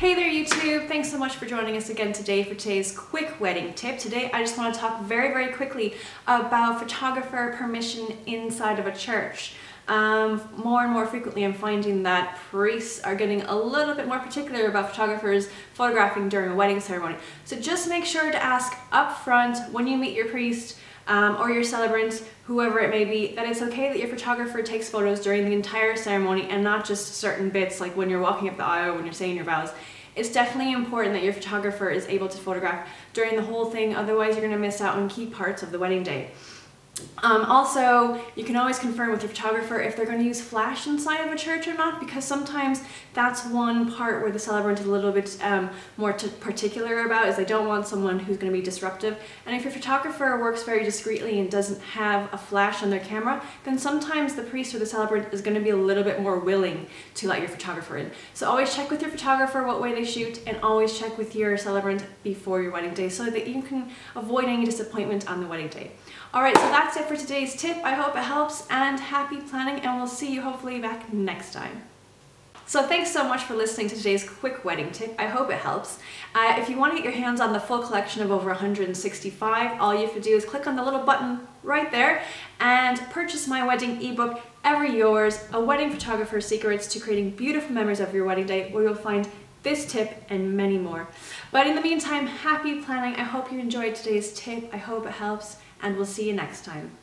Hey there YouTube, thanks so much for joining us again today for today's quick wedding tip. Today I just want to talk very very quickly about photographer permission inside of a church. Um, more and more frequently I'm finding that priests are getting a little bit more particular about photographers photographing during a wedding ceremony. So just make sure to ask up front when you meet your priest um, or your celebrant, whoever it may be, that it's okay that your photographer takes photos during the entire ceremony and not just certain bits like when you're walking up the aisle, when you're saying your vows. It's definitely important that your photographer is able to photograph during the whole thing, otherwise you're going to miss out on key parts of the wedding day. Um, also, you can always confirm with your photographer if they're going to use flash inside of a church or not, because sometimes that's one part where the celebrant is a little bit um, more particular about, is they don't want someone who's going to be disruptive. And if your photographer works very discreetly and doesn't have a flash on their camera, then sometimes the priest or the celebrant is going to be a little bit more willing to let your photographer in. So always check with your photographer what way they shoot, and always check with your celebrant before your wedding day so that you can avoid any disappointment on the wedding day. Alright, so that's it for today's tip. I hope it helps and happy planning and we'll see you hopefully back next time. So thanks so much for listening to today's quick wedding tip. I hope it helps. Uh, if you want to get your hands on the full collection of over 165, all you have to do is click on the little button right there and purchase my wedding ebook, Ever Yours, A Wedding Photographer's Secrets to Creating Beautiful Memories of Your Wedding Day, where you'll find this tip and many more. But in the meantime, happy planning. I hope you enjoyed today's tip. I hope it helps and we'll see you next time.